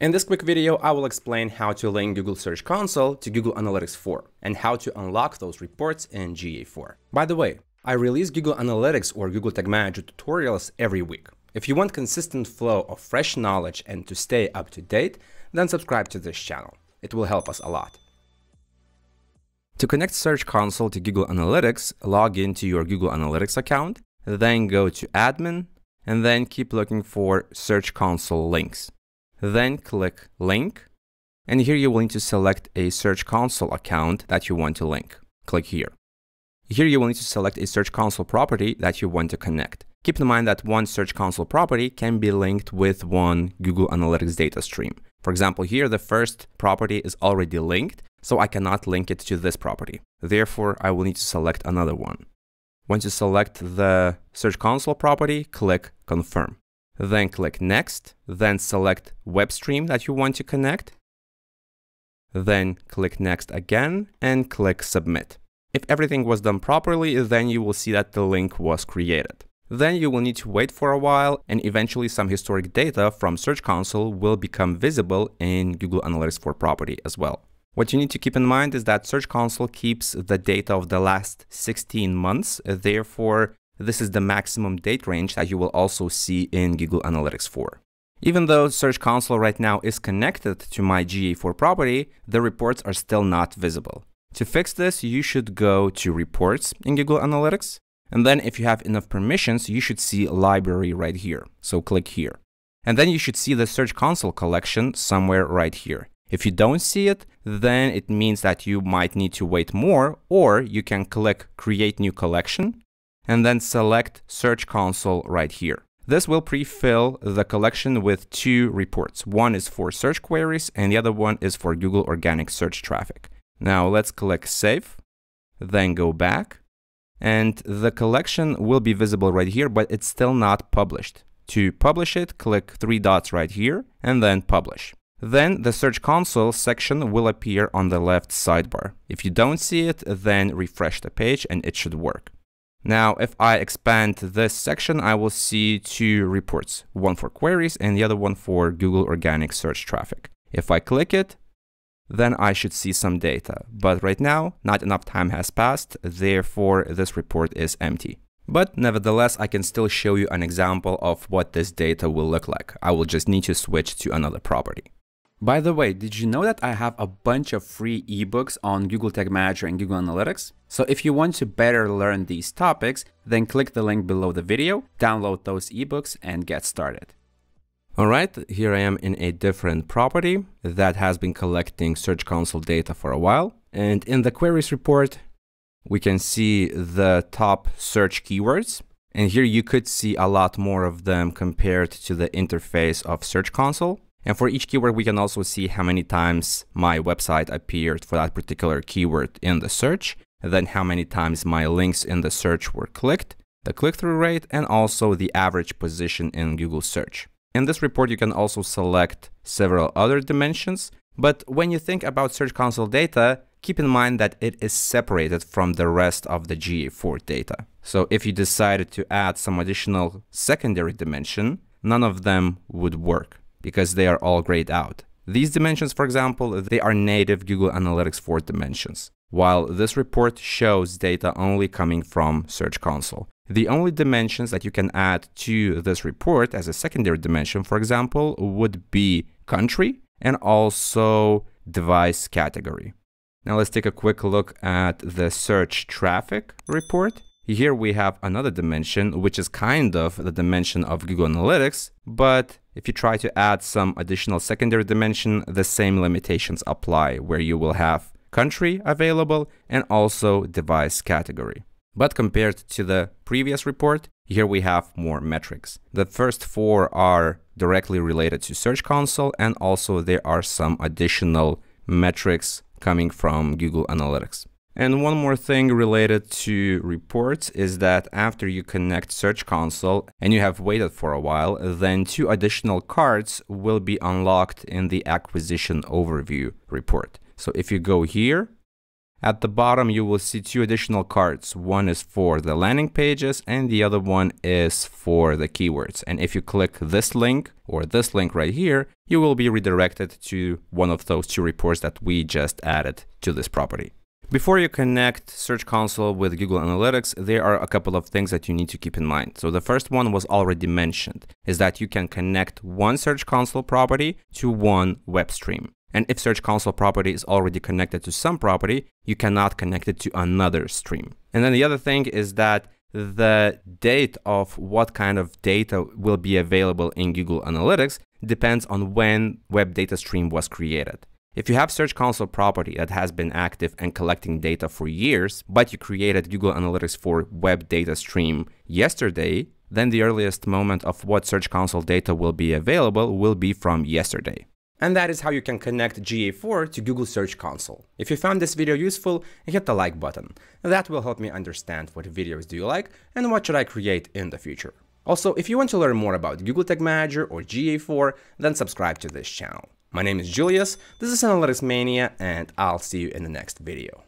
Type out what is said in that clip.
In this quick video, I will explain how to link Google Search Console to Google Analytics 4 and how to unlock those reports in GA4. By the way, I release Google Analytics or Google Tag Manager tutorials every week. If you want consistent flow of fresh knowledge and to stay up to date, then subscribe to this channel. It will help us a lot. To connect Search Console to Google Analytics, log into your Google Analytics account, then go to Admin, and then keep looking for Search Console links. Then click Link, and here you will need to select a Search Console account that you want to link. Click here. Here you will need to select a Search Console property that you want to connect. Keep in mind that one Search Console property can be linked with one Google Analytics data stream. For example, here the first property is already linked, so I cannot link it to this property. Therefore, I will need to select another one. Once you select the Search Console property, click Confirm then click Next, then select web stream that you want to connect, then click Next again and click Submit. If everything was done properly, then you will see that the link was created. Then you will need to wait for a while and eventually some historic data from Search Console will become visible in Google Analytics 4 property as well. What you need to keep in mind is that Search Console keeps the data of the last 16 months, therefore this is the maximum date range that you will also see in Google Analytics 4. Even though Search Console right now is connected to my GA4 property, the reports are still not visible. To fix this, you should go to Reports in Google Analytics. And then if you have enough permissions, you should see Library right here. So click here. And then you should see the Search Console collection somewhere right here. If you don't see it, then it means that you might need to wait more, or you can click Create New Collection, and then select Search Console right here. This will pre-fill the collection with two reports. One is for search queries and the other one is for Google organic search traffic. Now let's click Save, then go back, and the collection will be visible right here, but it's still not published. To publish it, click three dots right here and then Publish. Then the Search Console section will appear on the left sidebar. If you don't see it, then refresh the page and it should work. Now, if I expand this section, I will see two reports, one for queries and the other one for Google organic search traffic. If I click it, then I should see some data. But right now, not enough time has passed, therefore this report is empty. But nevertheless, I can still show you an example of what this data will look like. I will just need to switch to another property. By the way, did you know that I have a bunch of free ebooks on Google Tag Manager and Google Analytics? So if you want to better learn these topics, then click the link below the video, download those ebooks and get started. Alright, here I am in a different property that has been collecting Search Console data for a while. And in the queries report, we can see the top search keywords. And here you could see a lot more of them compared to the interface of Search Console. And for each keyword, we can also see how many times my website appeared for that particular keyword in the search, then how many times my links in the search were clicked, the click-through rate, and also the average position in Google search. In this report, you can also select several other dimensions, but when you think about Search Console data, keep in mind that it is separated from the rest of the GA4 data. So if you decided to add some additional secondary dimension, none of them would work because they are all grayed out. These dimensions, for example, they are native Google Analytics 4 dimensions, while this report shows data only coming from Search Console. The only dimensions that you can add to this report as a secondary dimension, for example, would be country and also device category. Now let's take a quick look at the search traffic report. Here we have another dimension, which is kind of the dimension of Google Analytics, but if you try to add some additional secondary dimension, the same limitations apply, where you will have country available and also device category. But compared to the previous report, here we have more metrics. The first four are directly related to Search Console, and also there are some additional metrics coming from Google Analytics. And one more thing related to reports is that after you connect Search Console and you have waited for a while, then two additional cards will be unlocked in the acquisition overview report. So if you go here At the bottom, you will see two additional cards. One is for the landing pages and the other one is for the keywords. And if you click this link or this link right here, you will be redirected to one of those two reports that we just added to this property. Before you connect Search Console with Google Analytics, there are a couple of things that you need to keep in mind. So the first one was already mentioned, is that you can connect one Search Console property to one web stream. And if Search Console property is already connected to some property, you cannot connect it to another stream. And then the other thing is that the date of what kind of data will be available in Google Analytics depends on when web data stream was created. If you have Search Console property that has been active and collecting data for years, but you created Google Analytics for web data stream yesterday, then the earliest moment of what Search Console data will be available will be from yesterday. And that is how you can connect GA4 to Google Search Console. If you found this video useful, hit the like button. That will help me understand what videos do you like and what should I create in the future. Also, if you want to learn more about Google Tag Manager or GA4, then subscribe to this channel. My name is Julius, this is Analytics Mania, and I'll see you in the next video.